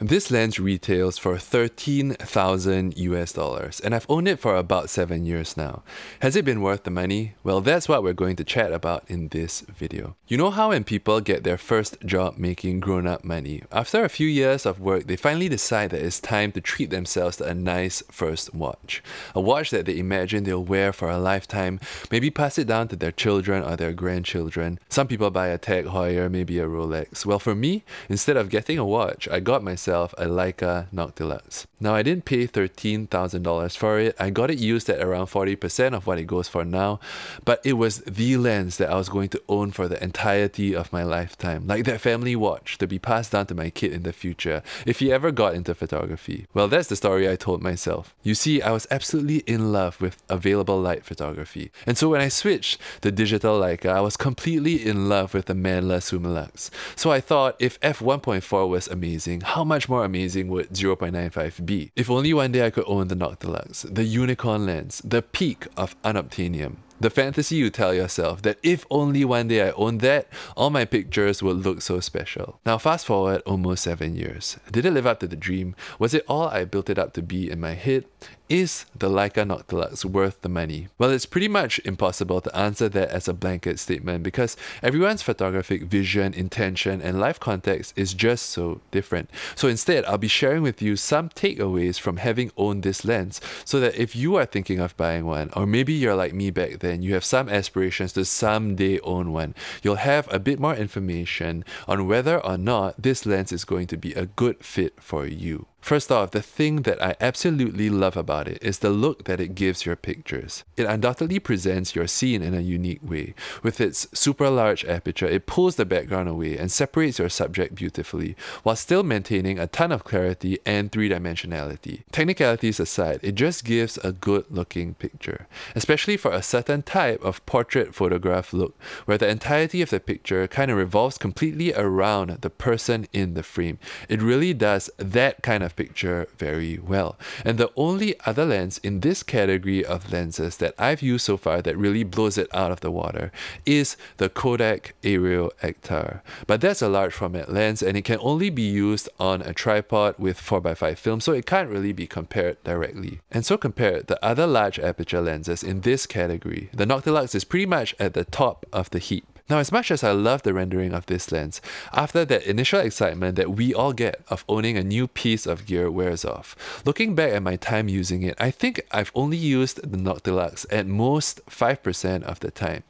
This lens retails for 13,000 US dollars, and I've owned it for about 7 years now. Has it been worth the money? Well, that's what we're going to chat about in this video. You know how when people get their first job making grown-up money, after a few years of work, they finally decide that it's time to treat themselves to a nice first watch. A watch that they imagine they'll wear for a lifetime, maybe pass it down to their children or their grandchildren. Some people buy a Tag Heuer, maybe a Rolex. Well, for me, instead of getting a watch, I got myself myself a Leica Noctilux. Now I didn't pay $13,000 for it. I got it used at around 40% of what it goes for now, but it was the lens that I was going to own for the entirety of my lifetime. Like that family watch to be passed down to my kid in the future if he ever got into photography. Well, that's the story I told myself. You see, I was absolutely in love with available light photography. And so when I switched to digital Leica, I was completely in love with the Mandler Summilux. So I thought if f1.4 was amazing, how much much more amazing would 0.95 be? If only one day I could own the Noctilux, the unicorn lens, the peak of unobtainium. The fantasy you tell yourself that if only one day I own that, all my pictures would look so special. Now fast forward almost 7 years. Did it live up to the dream? Was it all I built it up to be in my head? Is the Leica Noctilux worth the money? Well, it's pretty much impossible to answer that as a blanket statement because everyone's photographic vision, intention, and life context is just so different. So instead, I'll be sharing with you some takeaways from having owned this lens so that if you are thinking of buying one, or maybe you're like me back then, you have some aspirations to someday own one, you'll have a bit more information on whether or not this lens is going to be a good fit for you. First off, the thing that I absolutely love about it is the look that it gives your pictures. It undoubtedly presents your scene in a unique way. With its super large aperture, it pulls the background away and separates your subject beautifully, while still maintaining a ton of clarity and three-dimensionality. Technicalities aside, it just gives a good looking picture, especially for a certain type of portrait photograph look, where the entirety of the picture kind of revolves completely around the person in the frame. It really does that kind of picture very well. And the only other lens in this category of lenses that I've used so far that really blows it out of the water is the Kodak Aero Ektar. But that's a large format lens and it can only be used on a tripod with 4x5 film, so it can't really be compared directly. And so compared to other large aperture lenses in this category, the Noctilux is pretty much at the top of the heap. Now, as much as I love the rendering of this lens, after that initial excitement that we all get of owning a new piece of gear wears off, looking back at my time using it, I think I've only used the Noctilux at most 5% of the time.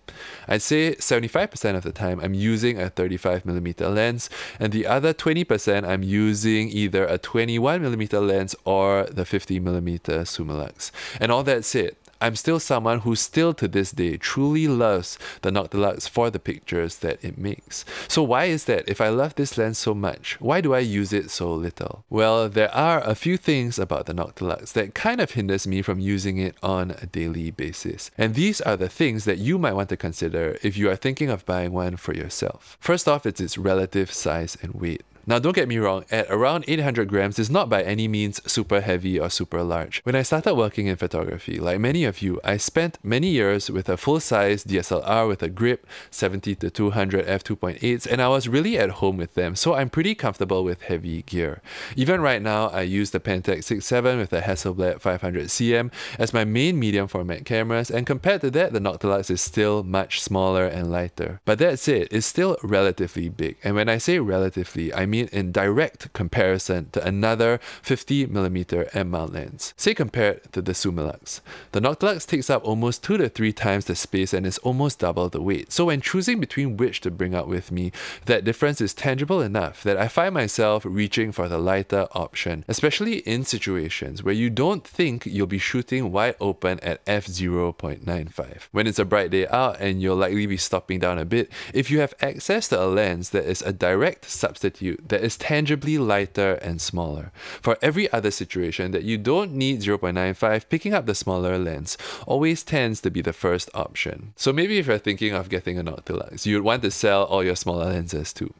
I'd say 75% of the time I'm using a 35mm lens, and the other 20% I'm using either a 21mm lens or the 50mm Summilux. And all that said, I'm still someone who still to this day truly loves the Noctilux for the pictures that it makes. So why is that? If I love this lens so much, why do I use it so little? Well, there are a few things about the Noctilux that kind of hinders me from using it on a daily basis. And these are the things that you might want to consider if you are thinking of buying one for yourself. First off, it's its relative size and weight. Now don't get me wrong, at around 800 grams is not by any means super heavy or super large. When I started working in photography, like many of you, I spent many years with a full-size DSLR with a grip, 70 to 200 f2.8s, and I was really at home with them, so I'm pretty comfortable with heavy gear. Even right now, I use the Pentax 6.7 with the Hasselblad 500cm as my main medium format cameras, and compared to that, the Noctilux is still much smaller and lighter. But that's it, it's still relatively big, and when I say relatively, I mean mean in direct comparison to another 50mm M-mount lens. Say compared to the Summilux. The Noctilux takes up almost 2 to 3 times the space and is almost double the weight. So when choosing between which to bring out with me, that difference is tangible enough that I find myself reaching for the lighter option, especially in situations where you don't think you'll be shooting wide open at f0.95. When it's a bright day out and you'll likely be stopping down a bit, if you have access to a lens that is a direct substitute that is tangibly lighter and smaller. For every other situation that you don't need 0.95, picking up the smaller lens always tends to be the first option. So maybe if you're thinking of getting a Noctilux, you'd want to sell all your smaller lenses too.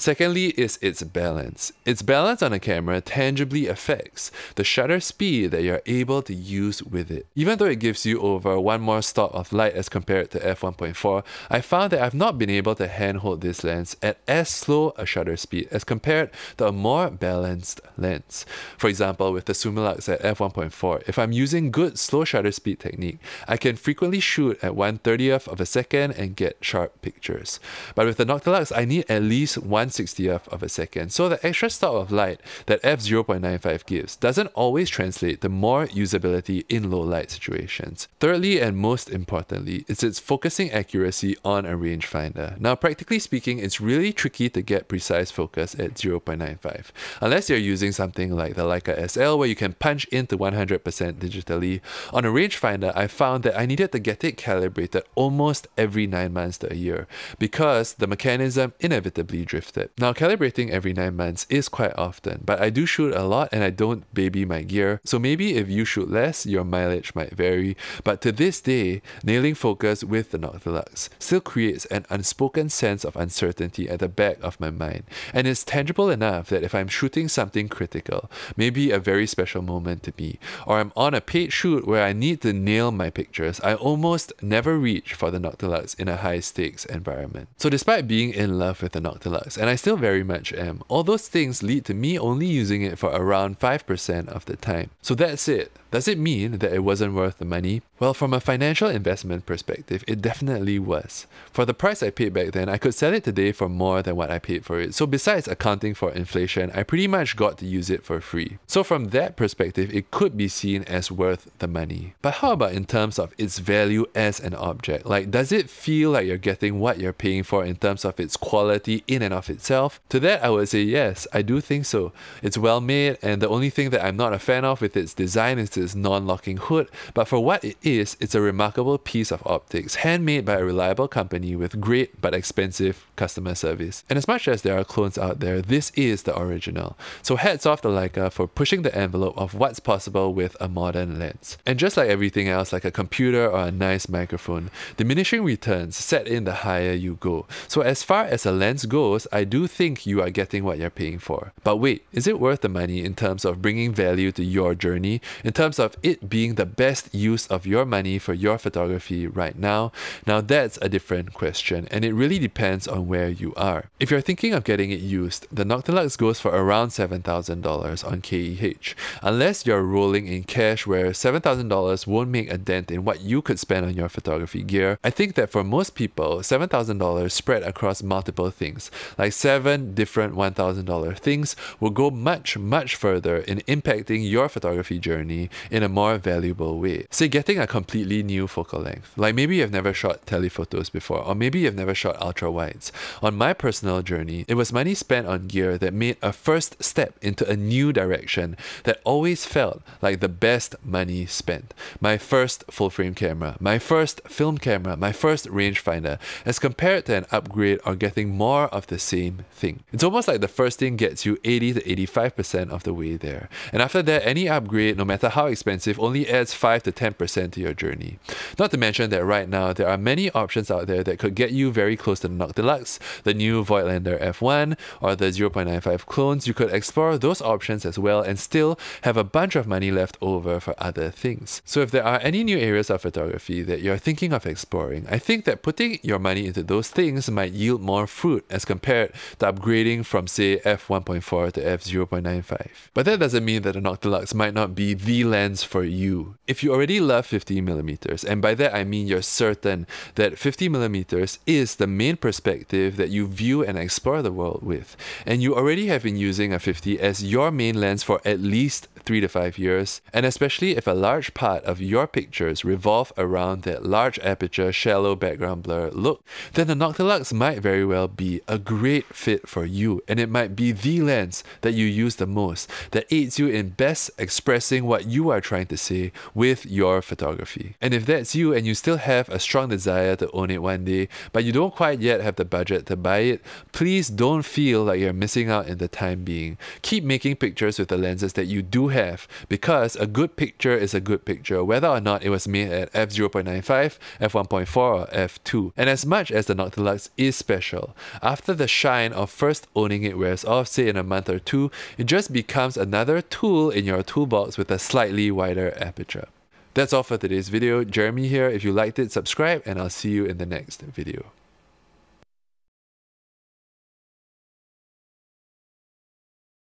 Secondly is its balance. Its balance on a camera tangibly affects the shutter speed that you're able to use with it. Even though it gives you over one more stop of light as compared to f1.4, I found that I've not been able to handhold this lens at as slow a shutter speed as compared to a more balanced lens. For example, with the Summilux at f1.4, if I'm using good slow shutter speed technique, I can frequently shoot at 1 30th of a second and get sharp pictures. But with the Noctilux, I need at least 1 160th of a second. So the extra stop of light that f0.95 gives doesn't always translate to more usability in low light situations. Thirdly, and most importantly, is its focusing accuracy on a rangefinder. Now, practically speaking, it's really tricky to get precise focus at 0.95, unless you're using something like the Leica SL where you can punch into 100% digitally. On a rangefinder, I found that I needed to get it calibrated almost every 9 months to a year because the mechanism inevitably drifted now, calibrating every 9 months is quite often, but I do shoot a lot and I don't baby my gear, so maybe if you shoot less, your mileage might vary. But to this day, nailing focus with the Noctilux still creates an unspoken sense of uncertainty at the back of my mind, and it's tangible enough that if I'm shooting something critical, maybe a very special moment to me, or I'm on a paid shoot where I need to nail my pictures, I almost never reach for the Noctilux in a high stakes environment. So despite being in love with the Noctilux, and I still very much am. All those things lead to me only using it for around 5% of the time. So that's it. Does it mean that it wasn't worth the money? Well, from a financial investment perspective, it definitely was. For the price I paid back then, I could sell it today for more than what I paid for it. So besides accounting for inflation, I pretty much got to use it for free. So from that perspective, it could be seen as worth the money. But how about in terms of its value as an object? Like, does it feel like you're getting what you're paying for in terms of its quality in and of itself? To that, I would say yes, I do think so. It's well made, and the only thing that I'm not a fan of with its design is non-locking hood, but for what it is, it's a remarkable piece of optics, handmade by a reliable company with great but expensive customer service. And as much as there are clones out there, this is the original. So hats off to Leica for pushing the envelope of what's possible with a modern lens. And just like everything else, like a computer or a nice microphone, diminishing returns set in the higher you go. So as far as a lens goes, I do think you are getting what you're paying for. But wait, is it worth the money in terms of bringing value to your journey, in terms terms of it being the best use of your money for your photography right now, now that's a different question and it really depends on where you are. If you're thinking of getting it used, the Noctilux goes for around $7,000 on KEH. Unless you're rolling in cash where $7,000 won't make a dent in what you could spend on your photography gear, I think that for most people, $7,000 spread across multiple things, like seven different $1,000 things, will go much, much further in impacting your photography journey in a more valuable way. Say getting a completely new focal length. Like maybe you've never shot telephotos before, or maybe you've never shot ultra wides. On my personal journey, it was money spent on gear that made a first step into a new direction that always felt like the best money spent. My first full frame camera, my first film camera, my first rangefinder, as compared to an upgrade or getting more of the same thing. It's almost like the first thing gets you 80 to 85% of the way there. And after that, any upgrade, no matter how expensive only adds 5 to 10% to your journey. Not to mention that right now there are many options out there that could get you very close to the Noctilux, the new Voigtlander F1, or the 0.95 clones. You could explore those options as well and still have a bunch of money left over for other things. So if there are any new areas of photography that you're thinking of exploring, I think that putting your money into those things might yield more fruit as compared to upgrading from say f1.4 to f0.95. But that doesn't mean that the Noctilux might not be the lens for you. If you already love 50 millimeters, and by that I mean you're certain that 50 millimeters is the main perspective that you view and explore the world with, and you already have been using a 50 as your main lens for at least three to five years, and especially if a large part of your pictures revolve around that large aperture, shallow background blur look, then the Noctilux might very well be a great fit for you, and it might be the lens that you use the most that aids you in best expressing what you are trying to say with your photography. And if that's you and you still have a strong desire to own it one day, but you don't quite yet have the budget to buy it, please don't feel like you're missing out in the time being. Keep making pictures with the lenses that you do have because a good picture is a good picture whether or not it was made at f0.95, f1.4 or f2. And as much as the Noctilux is special, after the shine of first owning it wears off say in a month or two, it just becomes another tool in your toolbox with a slightly wider aperture. That's all for today's video. Jeremy here. If you liked it, subscribe and I'll see you in the next video.